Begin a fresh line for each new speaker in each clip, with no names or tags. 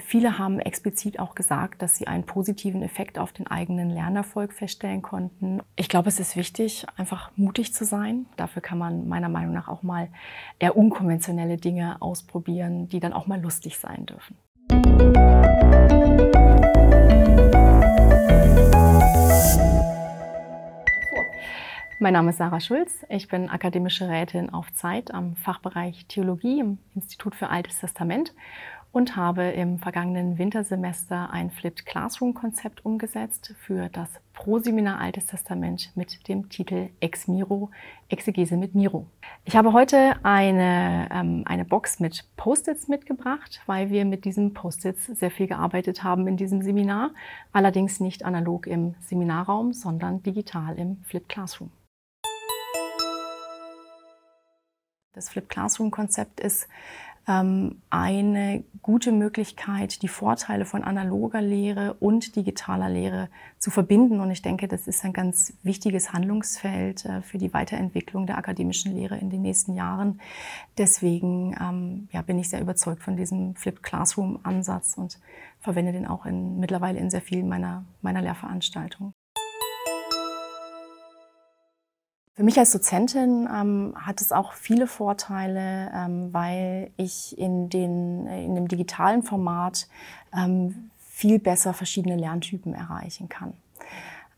Viele haben explizit auch gesagt, dass sie einen positiven Effekt auf den eigenen Lernerfolg feststellen konnten. Ich glaube, es ist wichtig, einfach mutig zu sein. Dafür kann man meiner Meinung nach auch mal eher unkonventionelle Dinge ausprobieren, die dann auch mal lustig sein dürfen. Mein Name ist Sarah Schulz. Ich bin akademische Rätin auf Zeit am Fachbereich Theologie im Institut für Altes Testament und habe im vergangenen Wintersemester ein Flipped Classroom Konzept umgesetzt für das Proseminar Altes Testament mit dem Titel Ex Miro, Exegese mit Miro. Ich habe heute eine, ähm, eine Box mit Post-its mitgebracht, weil wir mit diesen Post-its sehr viel gearbeitet haben in diesem Seminar, allerdings nicht analog im Seminarraum, sondern digital im Flipped Classroom. Das Flipped Classroom Konzept ist eine gute Möglichkeit, die Vorteile von analoger Lehre und digitaler Lehre zu verbinden. Und ich denke, das ist ein ganz wichtiges Handlungsfeld äh, für die Weiterentwicklung der akademischen Lehre in den nächsten Jahren. Deswegen ähm, ja, bin ich sehr überzeugt von diesem Flipped Classroom Ansatz und verwende den auch in, mittlerweile in sehr vielen meiner, meiner Lehrveranstaltungen. Für mich als Dozentin ähm, hat es auch viele Vorteile, ähm, weil ich in, den, in dem digitalen Format ähm, viel besser verschiedene Lerntypen erreichen kann.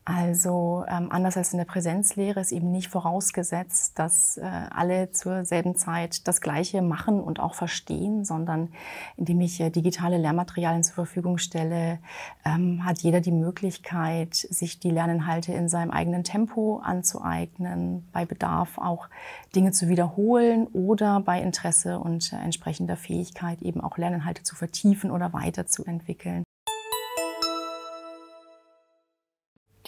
Also ähm, anders als in der Präsenzlehre ist eben nicht vorausgesetzt, dass äh, alle zur selben Zeit das Gleiche machen und auch verstehen, sondern indem ich äh, digitale Lehrmaterialien zur Verfügung stelle, ähm, hat jeder die Möglichkeit, sich die Lerninhalte in seinem eigenen Tempo anzueignen, bei Bedarf auch Dinge zu wiederholen oder bei Interesse und äh, entsprechender Fähigkeit eben auch Lerninhalte zu vertiefen oder weiterzuentwickeln.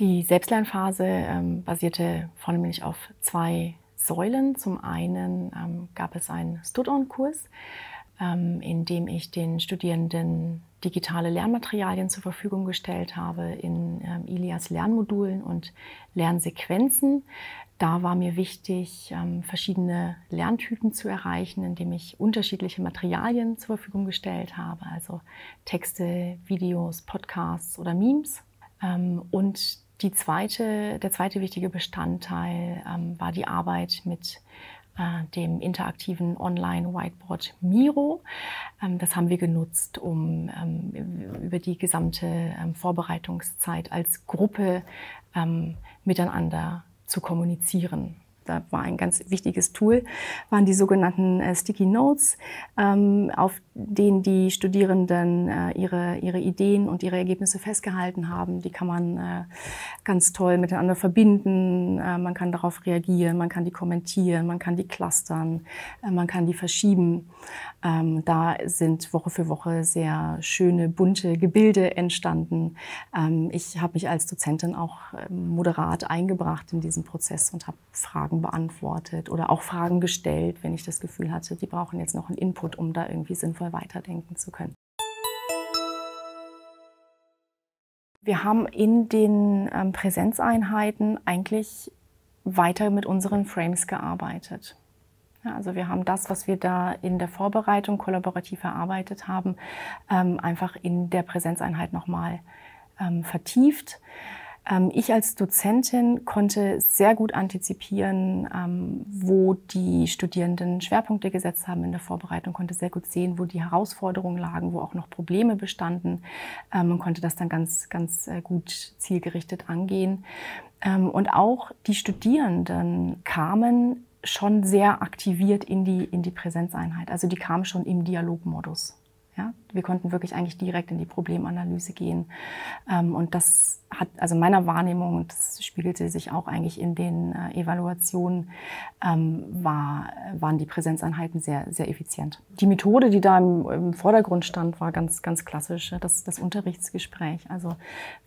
Die Selbstlernphase ähm, basierte vornehmlich auf zwei Säulen. Zum einen ähm, gab es einen Stud-on-Kurs, ähm, in dem ich den Studierenden digitale Lernmaterialien zur Verfügung gestellt habe in ähm, Ilias Lernmodulen und Lernsequenzen. Da war mir wichtig, ähm, verschiedene Lerntypen zu erreichen, indem ich unterschiedliche Materialien zur Verfügung gestellt habe, also Texte, Videos, Podcasts oder Memes. Ähm, und die zweite, der zweite wichtige Bestandteil ähm, war die Arbeit mit äh, dem interaktiven Online-Whiteboard Miro. Ähm, das haben wir genutzt, um ähm, über die gesamte ähm, Vorbereitungszeit als Gruppe ähm, miteinander zu kommunizieren da war ein ganz wichtiges Tool, waren die sogenannten äh, Sticky Notes, ähm, auf denen die Studierenden äh, ihre, ihre Ideen und ihre Ergebnisse festgehalten haben. Die kann man äh, ganz toll miteinander verbinden, äh, man kann darauf reagieren, man kann die kommentieren, man kann die clustern, äh, man kann die verschieben. Ähm, da sind Woche für Woche sehr schöne, bunte Gebilde entstanden. Ähm, ich habe mich als Dozentin auch ähm, moderat eingebracht in diesen Prozess und habe Fragen Fragen beantwortet oder auch Fragen gestellt, wenn ich das Gefühl hatte, die brauchen jetzt noch einen Input, um da irgendwie sinnvoll weiterdenken zu können. Wir haben in den ähm, Präsenzeinheiten eigentlich weiter mit unseren Frames gearbeitet. Also wir haben das, was wir da in der Vorbereitung kollaborativ erarbeitet haben, ähm, einfach in der Präsenzeinheit nochmal ähm, vertieft. Ähm, ich als Dozentin konnte sehr gut antizipieren, ähm, wo die Studierenden Schwerpunkte gesetzt haben in der Vorbereitung, konnte sehr gut sehen, wo die Herausforderungen lagen, wo auch noch Probleme bestanden ähm, und konnte das dann ganz, ganz äh, gut zielgerichtet angehen. Und auch die Studierenden kamen schon sehr aktiviert in die, in die Präsenzeinheit. Also die kamen schon im Dialogmodus. Ja, wir konnten wirklich eigentlich direkt in die Problemanalyse gehen. Ähm, und das hat, also meiner Wahrnehmung, und das spiegelte sich auch eigentlich in den äh, Evaluationen, ähm, war, waren die Präsenzeinheiten sehr, sehr effizient. Die Methode, die da im, im Vordergrund stand, war ganz, ganz klassisch, das, das Unterrichtsgespräch. Also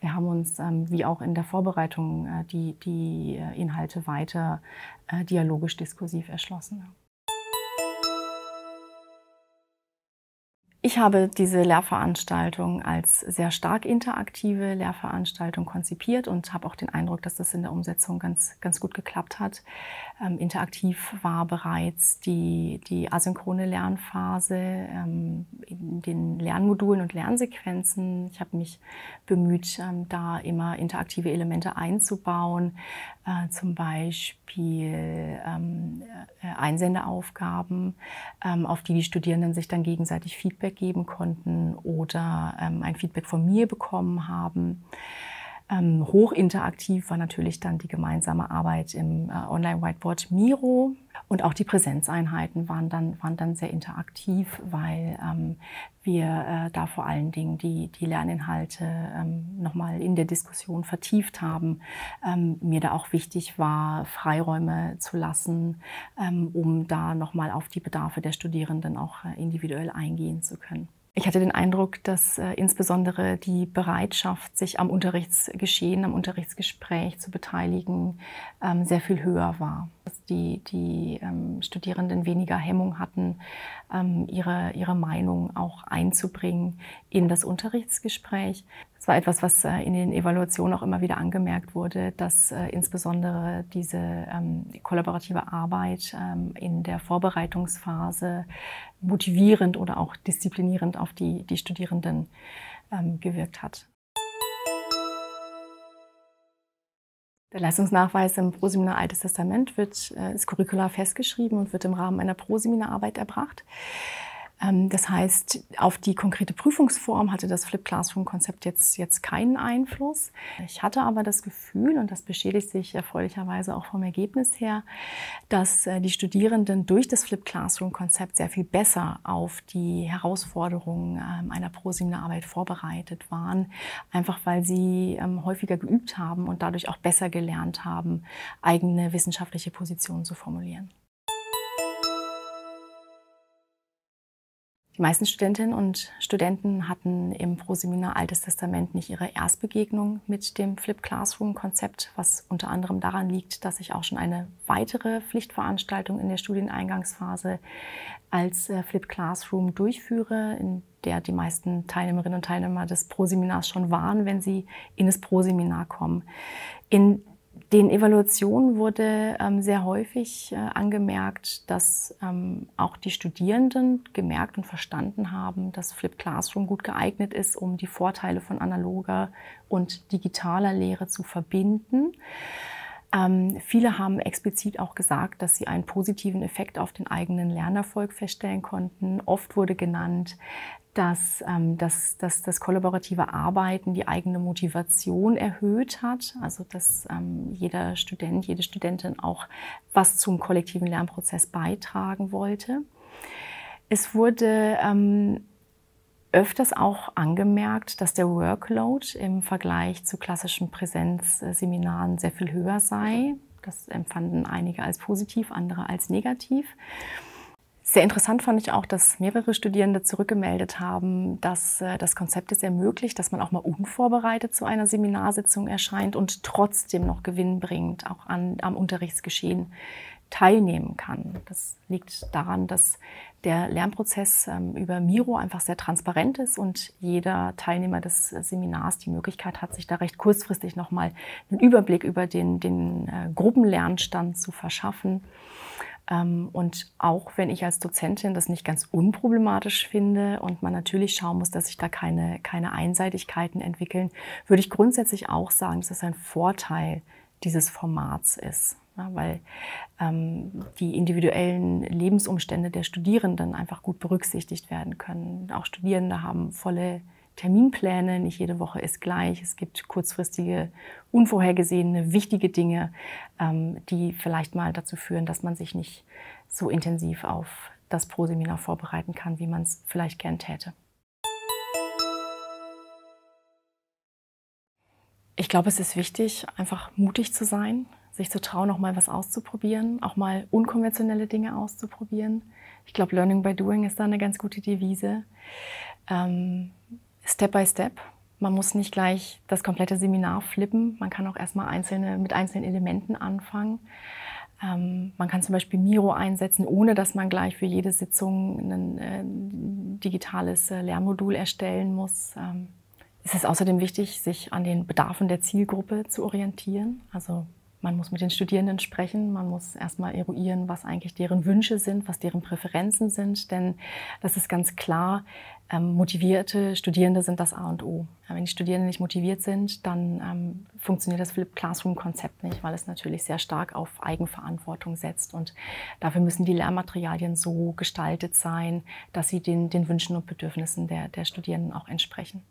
wir haben uns, ähm, wie auch in der Vorbereitung, äh, die, die äh, Inhalte weiter äh, dialogisch diskursiv erschlossen. Ich habe diese Lehrveranstaltung als sehr stark interaktive Lehrveranstaltung konzipiert und habe auch den Eindruck, dass das in der Umsetzung ganz, ganz gut geklappt hat. Ähm, interaktiv war bereits die, die asynchrone Lernphase ähm, in den Lernmodulen und Lernsequenzen. Ich habe mich bemüht, ähm, da immer interaktive Elemente einzubauen, äh, zum Beispiel ähm, äh, Einsendeaufgaben, ähm, auf die die Studierenden sich dann gegenseitig Feedback geben konnten oder ähm, ein Feedback von mir bekommen haben. Ähm, hochinteraktiv war natürlich dann die gemeinsame Arbeit im äh, Online-Whiteboard Miro. Und auch die Präsenzeinheiten waren dann, waren dann sehr interaktiv, weil ähm, wir äh, da vor allen Dingen die, die Lerninhalte ähm, nochmal in der Diskussion vertieft haben. Ähm, mir da auch wichtig war, Freiräume zu lassen, ähm, um da nochmal auf die Bedarfe der Studierenden auch äh, individuell eingehen zu können. Ich hatte den Eindruck, dass äh, insbesondere die Bereitschaft, sich am Unterrichtsgeschehen, am Unterrichtsgespräch zu beteiligen, ähm, sehr viel höher war. Dass die, die ähm, Studierenden weniger Hemmung hatten, ähm, ihre, ihre Meinung auch einzubringen in das Unterrichtsgespräch. Das war etwas, was äh, in den Evaluationen auch immer wieder angemerkt wurde, dass äh, insbesondere diese ähm, kollaborative Arbeit ähm, in der Vorbereitungsphase motivierend oder auch disziplinierend auf die, die Studierenden ähm, gewirkt hat. Der Leistungsnachweis im Proseminar Altes Testament wird, äh, ist curricular festgeschrieben und wird im Rahmen einer Proseminararbeit erbracht. Ähm, das heißt, auf die konkrete Prüfungsform hatte das Flip Classroom-Konzept jetzt, jetzt keinen Einfluss. Ich hatte aber das Gefühl, und das beschädigt sich erfreulicherweise auch vom Ergebnis her, dass äh, die Studierenden durch das Flip Classroom-Konzept sehr viel besser auf die Herausforderungen ähm, einer Proseminararbeit vorbereitet waren, einfach weil sie ähm, häufiger geübt haben und dadurch auch besser gelernt haben, eigene wissenschaftliche Positionen zu formulieren. Die meisten Studentinnen und Studenten hatten im Proseminar Altes Testament nicht ihre Erstbegegnung mit dem Flip Classroom-Konzept, was unter anderem daran liegt, dass ich auch schon eine weitere Pflichtveranstaltung in der Studieneingangsphase als äh, Flip Classroom durchführe, in der die meisten Teilnehmerinnen und Teilnehmer des Proseminars schon waren, wenn sie in das Proseminar kommen. In den Evaluationen wurde ähm, sehr häufig äh, angemerkt, dass ähm, auch die Studierenden gemerkt und verstanden haben, dass Flip Classroom gut geeignet ist, um die Vorteile von analoger und digitaler Lehre zu verbinden. Ähm, viele haben explizit auch gesagt, dass sie einen positiven Effekt auf den eigenen Lernerfolg feststellen konnten. Oft wurde genannt, dass, ähm, dass, dass das kollaborative Arbeiten die eigene Motivation erhöht hat, also dass ähm, jeder Student, jede Studentin auch was zum kollektiven Lernprozess beitragen wollte. Es wurde ähm, öfters auch angemerkt, dass der Workload im Vergleich zu klassischen Präsenzseminaren sehr viel höher sei. Das empfanden einige als positiv, andere als negativ. Sehr interessant fand ich auch, dass mehrere Studierende zurückgemeldet haben, dass äh, das Konzept es ermöglicht, dass man auch mal unvorbereitet zu einer Seminarsitzung erscheint und trotzdem noch gewinnbringend auch an, am Unterrichtsgeschehen teilnehmen kann. Das liegt daran, dass der Lernprozess ähm, über Miro einfach sehr transparent ist und jeder Teilnehmer des Seminars die Möglichkeit hat, sich da recht kurzfristig nochmal einen Überblick über den, den äh, Gruppenlernstand zu verschaffen. Ähm, und auch wenn ich als Dozentin das nicht ganz unproblematisch finde und man natürlich schauen muss, dass sich da keine, keine Einseitigkeiten entwickeln, würde ich grundsätzlich auch sagen, es ein Vorteil dieses Formats ist. Ja, weil ähm, die individuellen Lebensumstände der Studierenden einfach gut berücksichtigt werden können. Auch Studierende haben volle Terminpläne, nicht jede Woche ist gleich. Es gibt kurzfristige, unvorhergesehene, wichtige Dinge, ähm, die vielleicht mal dazu führen, dass man sich nicht so intensiv auf das Proseminar vorbereiten kann, wie man es vielleicht gern täte. Ich glaube, es ist wichtig, einfach mutig zu sein, sich zu trauen, auch mal was auszuprobieren, auch mal unkonventionelle Dinge auszuprobieren. Ich glaube, Learning by Doing ist da eine ganz gute Devise. Ähm, Step by Step. Man muss nicht gleich das komplette Seminar flippen. Man kann auch erstmal einzelne, mit einzelnen Elementen anfangen. Ähm, man kann zum Beispiel Miro einsetzen, ohne dass man gleich für jede Sitzung ein äh, digitales äh, Lernmodul erstellen muss. Ähm, es ist außerdem wichtig, sich an den Bedarfen der Zielgruppe zu orientieren. Also man muss mit den Studierenden sprechen, man muss erstmal eruieren, was eigentlich deren Wünsche sind, was deren Präferenzen sind, denn das ist ganz klar, ähm, motivierte Studierende sind das A und O. Wenn die Studierenden nicht motiviert sind, dann ähm, funktioniert das Flip Classroom-Konzept nicht, weil es natürlich sehr stark auf Eigenverantwortung setzt. Und dafür müssen die Lehrmaterialien so gestaltet sein, dass sie den, den Wünschen und Bedürfnissen der, der Studierenden auch entsprechen.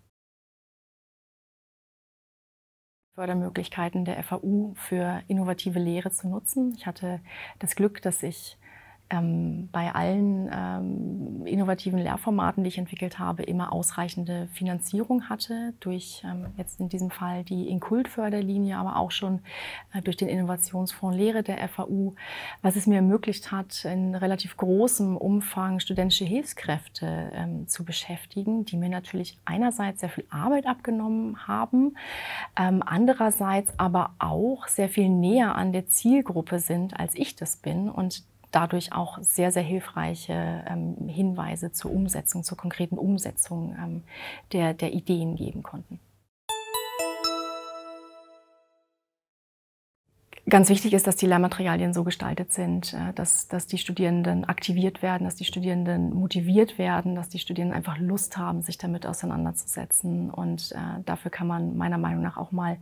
Fördermöglichkeiten der FAU für innovative Lehre zu nutzen. Ich hatte das Glück, dass ich ähm, bei allen ähm, innovativen Lehrformaten, die ich entwickelt habe, immer ausreichende Finanzierung hatte, durch ähm, jetzt in diesem Fall die Inkult-Förderlinie, aber auch schon äh, durch den Innovationsfonds Lehre der FAU, was es mir ermöglicht hat, in relativ großem Umfang studentische Hilfskräfte ähm, zu beschäftigen, die mir natürlich einerseits sehr viel Arbeit abgenommen haben, ähm, andererseits aber auch sehr viel näher an der Zielgruppe sind, als ich das bin. Und dadurch auch sehr, sehr hilfreiche ähm, Hinweise zur Umsetzung, zur konkreten Umsetzung ähm, der, der Ideen geben konnten. Ganz wichtig ist, dass die Lehrmaterialien so gestaltet sind, äh, dass, dass die Studierenden aktiviert werden, dass die Studierenden motiviert werden, dass die Studierenden einfach Lust haben, sich damit auseinanderzusetzen. Und äh, dafür kann man meiner Meinung nach auch mal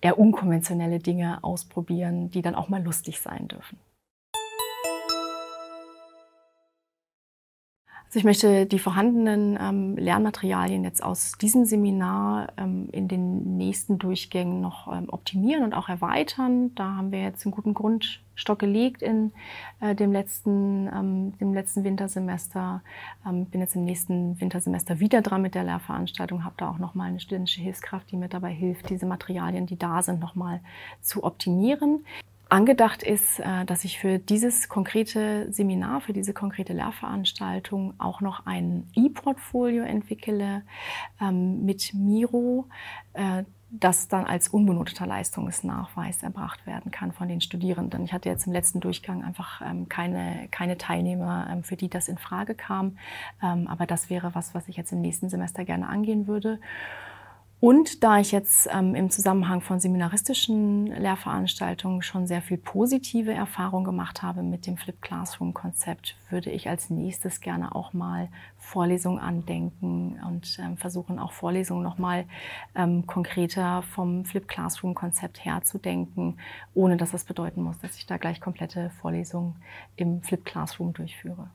eher unkonventionelle Dinge ausprobieren, die dann auch mal lustig sein dürfen. Also ich möchte die vorhandenen ähm, Lernmaterialien jetzt aus diesem Seminar ähm, in den nächsten Durchgängen noch ähm, optimieren und auch erweitern. Da haben wir jetzt einen guten Grundstock gelegt in äh, dem, letzten, ähm, dem letzten Wintersemester. Ähm, bin jetzt im nächsten Wintersemester wieder dran mit der Lehrveranstaltung, habe da auch nochmal eine studentische Hilfskraft, die mir dabei hilft, diese Materialien, die da sind, nochmal zu optimieren. Angedacht ist, äh, dass ich für dieses konkrete Seminar, für diese konkrete Lehrveranstaltung auch noch ein E-Portfolio entwickle ähm, mit Miro, äh, das dann als unbenoteter Leistungsnachweis erbracht werden kann von den Studierenden. Ich hatte jetzt im letzten Durchgang einfach ähm, keine, keine Teilnehmer, ähm, für die das in Frage kam. aber das wäre was, was ich jetzt im nächsten Semester gerne angehen würde. Und da ich jetzt ähm, im Zusammenhang von seminaristischen Lehrveranstaltungen schon sehr viel positive Erfahrungen gemacht habe mit dem Flip Classroom Konzept, würde ich als nächstes gerne auch mal Vorlesungen andenken und ähm, versuchen auch Vorlesungen nochmal ähm, konkreter vom Flip Classroom Konzept herzudenken, ohne dass das bedeuten muss, dass ich da gleich komplette Vorlesungen im Flip Classroom durchführe.